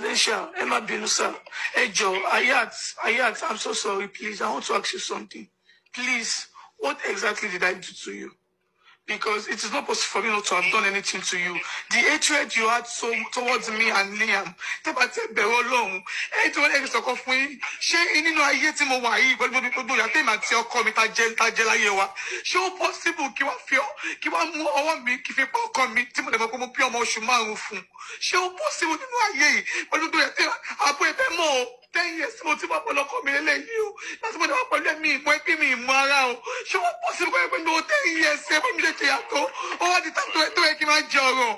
Presidential, Emma Benusa, Ejo, Ayat, Ayat, I'm so sorry, please. I want to ask you something. Please, what exactly did I do to you? because it is not possible for me not to have done anything to you. The hatred you had so towards me and Liam, tẹ́bà tẹ́ bẹ̀rù ọlọ́run, ẹ̀yin tí wọ́n lẹ́yìn sọ̀kọ́ fún yín, ṣé nínú ayé tí mo wà yìí pẹ̀lú gbogbo gbogbo ìyàtọ̀ èmi àti ọkọ mi ta jẹ́ ta jẹ́ láyé wa, ṣé ó possible kí wá fi ọ́ kí wá mú ọwọ́ mi kí fi pa ọkọ mi tí mo lè mọ̀ pé mo bí ọmọ oṣù márùn-ún fún ṣé ó possible nínú ayé yìí pẹ̀lú gbogbo ìyàtọ̀ àbọ̀ ẹ̀fẹ́ mọ́ o ten years mo ti wà pẹ̀lú ọkọ mi lélẹ́yìí o láti mo ti wà pẹ̀lú ẹ̀mí ẹbí mi ìmọ̀ ara o ṣé wọ́n pọ̀ sí pé pẹ̀lú ten years ẹ fún mi ṣe ṣèyàtọ̀ ó wá di tàbí tó yẹ kí n máa jẹ ọ̀rọ̀.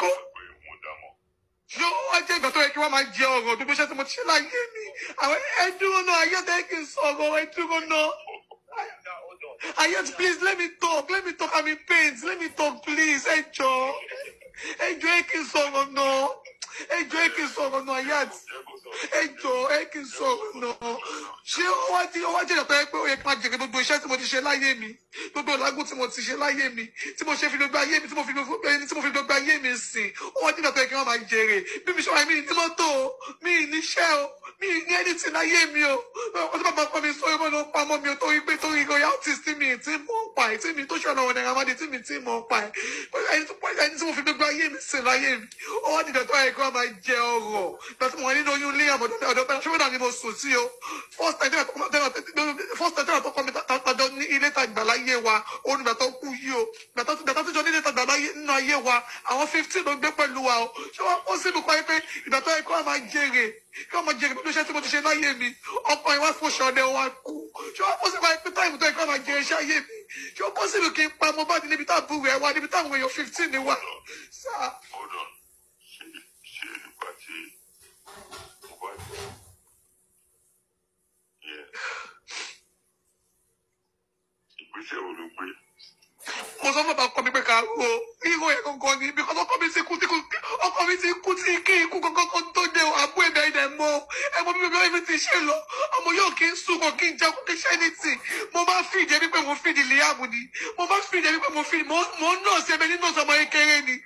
kó ṣé ó wá jẹ́ ìgbà tó yẹ kí wọ́n máa jẹ ọ̀rọ̀ gbogbo iṣẹ́ tí mo ṣe láyé mi àwọn ẹ náà ayé ọ̀tẹ̀ kì í sọ̀rọ̀ ẹ náà. Ayet, please let me talk. Let me talk. I'm in pains. Let me talk, please. Ẹ jọ̀ọ́. Ẹ jọ̀ọ́, ẹ kí n sọ̀rọ̀ náà. Ẹ jọ̀ọ́, ẹ Ayet. ó wá jẹ́rìí pé ó yẹ kí n máa jèrè gbogbo iṣẹ́ tí mo ti ṣe láyé mi gbogbo ọ̀làgùn tí mo ti ṣe láyé mi tí mo ṣe fi gbogbo ayé mi tí mo fi gbogbo ayé mi sìn ó wọ́n dínà yẹ kí wọ́n máa jèrè bí mi ṣe mi ní mọ́tò o mi ní iṣẹ́ o mi ní ẹnìtì láyé mi o wọ́n ti bá máa pọ́n mi sórí mọ́ ló ń pamọ́ mi o torí pé torí royalties tí mi ti mọ̀ ń pa ẹ̀ tí mi tó ṣọ̀nà ọ̀nà ìrànwọ́ tí mi ti mọ̀ ń pa ẹ̀ ẹni tí mo fi gbogbo ayé mi sìn láyé mi ó wọ́n dínà tó yẹ tá a láyé wa ó ní gbàtọ́ kú yí o gbàtọ́ tíjọ nílé tá a gbà láyé nínú ayé wa àwọn fifteen ló gbé pẹ̀lú wa o ṣé wọ́n ó sì mí kọ́ ẹ pé ìgbàtọ́ ẹ kọ́ máa jèrè kí ọmọ jèrè pẹ̀lú iṣẹ́ tí mo ti ṣe láyé mi ọkọ ìwà fòṣọ ọdẹ wa kú ṣé wọ́n ó sì máa pé táìmù tó ẹ kọ́ máa jèrè iṣẹ́ ayé mi ṣé ó pọ̀ sí mi kí n pa mo bá níbi tá àbúrò ẹ wa níbi táwọn èèyàn fifteen ni wa. sáà ìgbésẹ̀ wo ló gbé. mo sọ fún ọkọ mi pé ká o ríro ẹ̀ gangan ni because ọkọ mi ti kú tí ọkọ mi ti kú tí kí ikú gangan kan tó dé o àbú ẹ̀mí ẹ̀dẹ̀ mọ́ ẹ̀mọ́ mi bẹ̀rẹ̀ mi ti ṣe lọ ọmọ yóò kí n sunkún kí n jẹ́ kó kí n ṣe ní tì mo máa fi ìdí ẹbí pé mo fi ìdí Liam ni mo máa fi ìdí ẹbí pé mo fi mo ń nọ̀ọ́sì ẹbẹ nínú ọ̀sán ọmọ kékeré ni.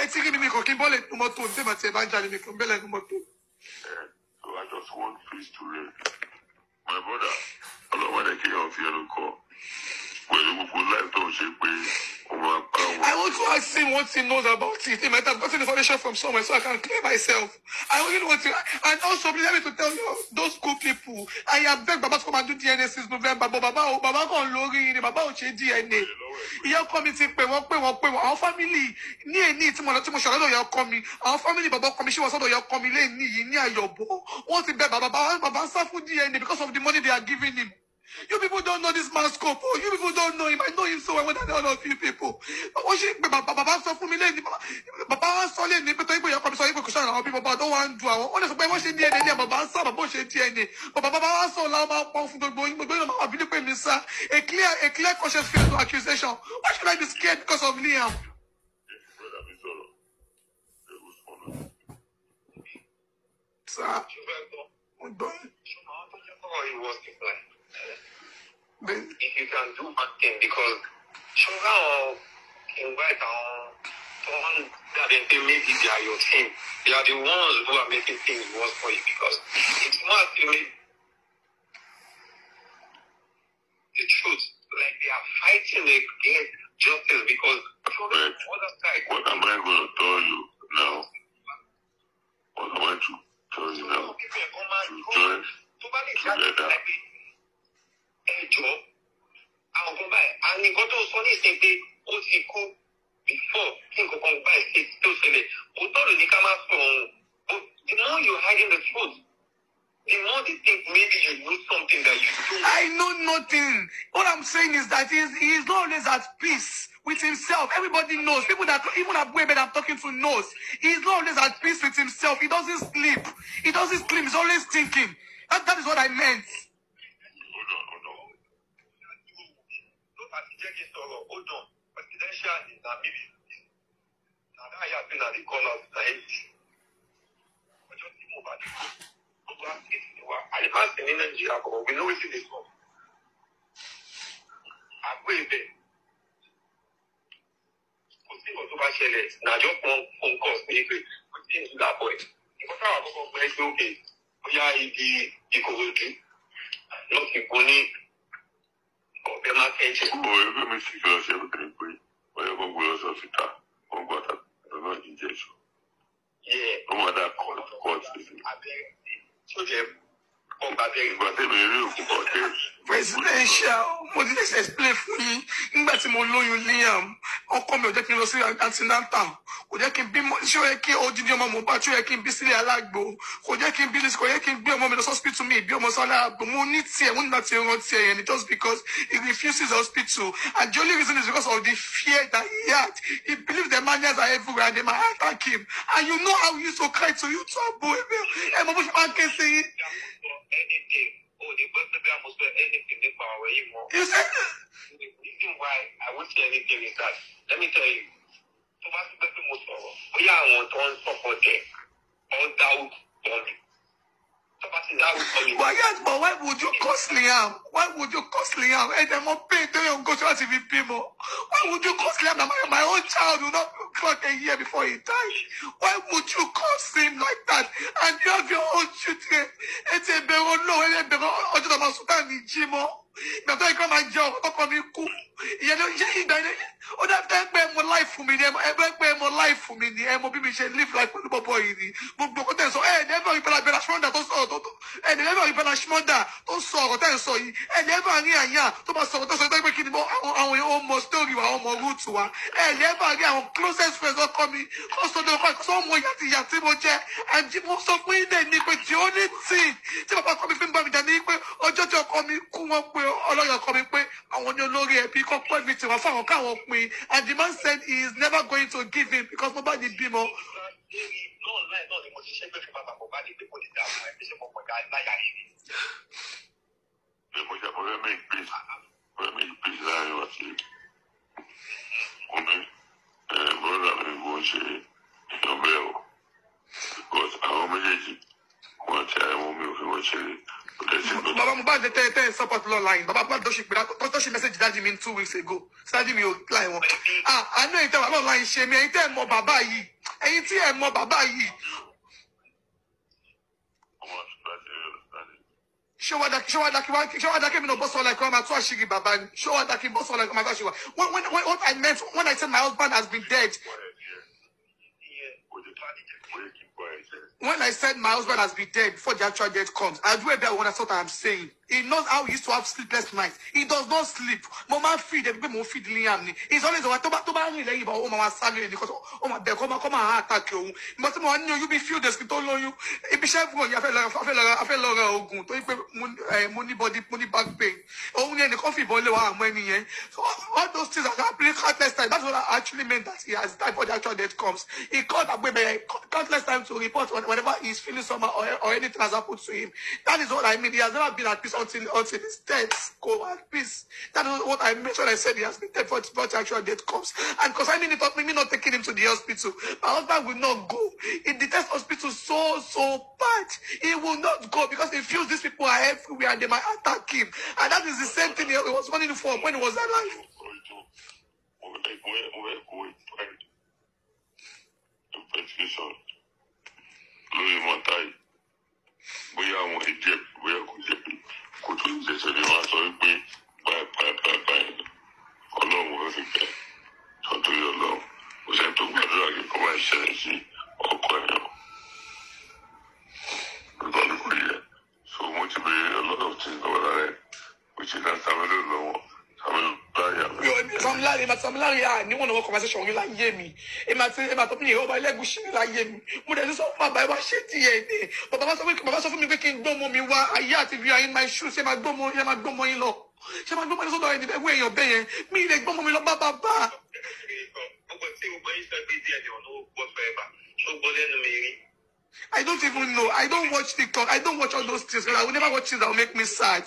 ẹ ti rí mi mi kò kí n bọ́ọ̀lù mọ́tò ní tèmátì ẹ̀ bá ń jalè mi kò ń bẹ́ẹ̀ lẹ́nu mọ́tò. one face to live. My brother, ọlọ́wọ́dẹ kí ọ̀fẹ́ ẹnu kọ pẹ̀lú gbogbo láìpẹ́ òṣèpé. I want to ask him what he knows about it. He might have gotten information from somewhere so I can clear myself. I only want to. And also, please let me to tell you, those cool people, I have begged Baba to come and do DNA since November, but Baba, Baba kan lórí ni, Baba ò change DNA. Ìyá ọkọ mi ti pè wọ́n pè wọ́n pè wọ́n. Àwọn fámìlì ní èní tí mo lọ tí mo ṣàlọ́dọ̀ ìyá ọkọ mi. Àwọn fámìlì bàbá ọkọ mi ṣé wọ́n sọ́dọ̀ ìyá ọkọ mi lé ní yìí ní àyọ̀bọ̀. Wọ́n ti DNA because of the money they are giving him. You people don't know this man's scope. Oh, you people don't know him. I know him so well more than all of you people. Wọ́n ṣe pé bàbá sọ fún mi lẹ́yìn bàbá wa sọ lẹ́yìn ní pẹ̀tọ́ ìgbòyà kọ́mi sọ ìgbòkè sọ̀rọ̀ àwọn bíi bàbá tó wà ń du àwọn. Wọ́n only sọ pé wọ́n ṣe DNA ní bàbá ń sá bàbá ò ṣe DNA. Bàbá bàbá wa sọ làwọn máa pọ̀ fún gbogbo yín gbogbo yín máa mi sá. A clear a clear conscious fear to accusation. Why should I be scared because of Liam? Sir, mo gbọ́. Ṣé màá tó jẹ́ But if you can do anything, because somehow in white down, someone that they they are your team. They are the ones who are making things worse for you because it's not really the truth. Like they are fighting against justice because from the other side. What am I going to tell you now? What am I to tell you now? To join together. ṣe pé ó ti kú before kí nǹkan kan bá ṣe tó ṣẹlẹ̀ òótọ́ ló ní ká má sọ òun the more you hiding the truth the more they think maybe you know something that you don't. I know nothing. All I'm saying is that he is not always at peace with himself. Everybody knows. People that even Abuebe that I'm talking to knows. He's not always at peace with himself. He doesn't sleep. He doesn't sleep. He's always thinking. That, that is what I meant. na maybe na that yà pé na the call out na eighty ọjọ́ tí mo bá dé gbogbo akéèsì ni wa àyàmáṣe ní nàìjíríà kọ̀ we know wetin dey come àgbo ibẹ̀ kò sí ìwọ̀n tó bá ṣẹlẹ̀ nàjọ́ kan phone call sí ife kò sí ìlú làbọ̀ ẹ̀ nǹkan táwọn àkọ́kọ́ gbẹ́ gbé òkè bóyá ibi ìkòròdú lọ́ọ̀kì kò ní ọ̀bẹ máa kẹ́ ṣe. ó ẹgbẹ́ mi sì kí lọ sí ẹgbẹ́ pé. Ọ̀yọ́ gbogbo lọsọ fìkà ọgbà tàbí injection. ọmọ dà court court ṣe. ìgbà tẹ̀mí rí òkú ọ̀tẹ̀. presidential mo ti tẹ̀sẹ̀ explain fún yín nígbà tí mo lóyún Liam ọkọ mi ò jẹ́ kí n lọ sí antinantal kò jẹ́ kí n bí ṣé ó yẹ kí odidi ọmọ Mohbad ṣé ó yẹ kí n bí sílé alágbo kò jẹ́ kí n bí ní kò yẹ kí n gbé ọmọ mi lọ hospital mi ìbí ọmọ sọlá àgbo mo ní tiẹ̀ mo ní láti ran tiẹ̀ yẹn ni just because he refuses hospital and the only reason is because of the fear that he had he believes the manners are everywhere and they might attack him and you know how he used to cry to you too abo ebe ẹ mọ bó ṣe máa ń ké sí You said. The reason why I won't say anything is that let me tell you tó bá tún gbé pé mo sọ̀rọ̀ bóyá àwọn tó ń sọ̀kọ̀ jẹ́ ọ̀ ń dáwọ́ Why yes, but why would you cause Liam? Why would you cause Liam? Hey, them on pay they on go to us if people. Why would you cause Liam? My, own child will not clock a year before he die. Why would you cause him like that? And you have your own children. It's a beron no, it's a beron. Ojo da masuta ni jimo. Now that I come and job, I come and cook. You know, yeah, yeah. ó dá fẹ́ pé mo láì fún mi ni ẹ fẹ́ pé mo láì fún mi ni ẹ bí mi ṣe live life pẹ̀lú bọ̀bọ̀ yìí ni gbogbo kó tẹ̀ sọ ẹ ẹ dẹ́gbẹ́ abẹ́rẹ́ aṣọ́nà tó ẹni lẹ́fà rí bala ṣmọ́dà tó sọ ọ̀rọ̀ tẹ́ ẹ̀ sọ yìí ẹni lẹ́fà rí àyà tó bá sọ̀rọ̀ tó sọ pé kí ni mo àwọn èèyàn ọmọ story wa ọmọ root wa ẹni lẹ́fà rí àwọn closest friends ọkọ mi kó sọ lóko ẹ̀ tó mọ ìyá ti ìyá tí mo jẹ àti mo sọ fún ilé ní pé the only thing tí bàbá ọkọ mi fi ń bá mi jà ní pé ọjọ́ tí ọkọ mi kú wọn pé ọlọ́yọ̀ ọkọ mi pé àwọn ni olórí ẹbí kọ́ pọ́ ibi tiwọn fáwọn káwọn pin and the man said he is never going to give in because nobody bímọ wọ́n ní bọ́dà mi wọ́n ṣe yan bẹ́ẹ̀ o because àwọn méjèèjì wọn àti àwọn mi ò fi wọ́n ṣeré kò tẹ̀sí gbọ́dọ̀. bàbá mo bá ṣe tẹ́ tẹ́ support law line bàbá bá dọ́ṣe pé dọ́ṣe message dájú mi two weeks ago ṣáájú mi ò láì ah, I know ẹ̀yin tẹ́ wà lọ́ọ̀ láì ṣe mi ẹ̀yin tẹ́ ẹ̀ mọ bàbá yìí ẹ̀yin tí ẹ̀ mọ bàbá ṣé wàá dákí that. Show dákí ṣé wàá dákí mi náà bọ́ sọ́ọ́lá ẹ̀kọ́ máa tó àṣírí bàbá ni ṣé wàá dákí bọ́ sọ́ọ́lá ẹ̀kọ́ máa tó àṣírí wa when when when what I meant when I said my husband has been dead When I said my husband has been dead before the actual death comes, I do that what that's what I'm saying. He knows how he used to have sleepless nights. He does not sleep. Mo máa ń feed ẹ pé mo ń feed Liam ni. He's always ọ̀wá tó bá tó bá rìn lẹ́yìn ìbọn, ó máa sáré rẹ̀ because ó máa bẹ̀rẹ̀ kọ́ máa kọ́ máa hàn àtàkì òun. Mo ti mọ̀ ní oyún bí few days kí tó lóyún. Ibi iṣẹ́ fún òyìn afẹ́lọ́ra oògùn tó yí pé eh, mo ní body mo ní back pain. Òun ni ẹnìkan fìbọn lé wa àmọ́ ẹni yẹn. So all those things are happening countless times. That's what actually meant that he has died before the actual death comes. He called Agbebe countless times to report on whenever he's feeling somehow or, or anything has happened to him. That is what I mean. He has never been at peace until until his death go at peace. That is what I mentioned. I said he has been dead for but actual death comes. And because I mean it of me not taking him to the hospital, my husband will not go. He detests hospital so so bad. He will not go because he feels these people are everywhere and they might attack him. And that is the same thing he was running for when he was alive. èmi àti sọmílá yà níwọ̀n náà wọ́n conversation yín láyé mi èmi àti èmi àtọ́mí yìí ọba ẹlẹ́gùsí mi láyé mi mo dẹ̀ ní sọ fún wá ṣe díẹ̀ ní bàbá sọ fún mi bàbá sọ fún mi pé kí n gbọ́mọ mi wá ayé àti rí ayé máa ṣú sí máa gbọ́mọ yín máa gbọ́mọ yín lọ ṣe máa gbọ́mọ yín sọ́dọ̀ ẹni ẹgbẹ́ èèyàn bẹ́ẹ̀ yẹn I don't even know. I don't watch TikTok. I don't watch all those things. I will never watch things that will make me sad.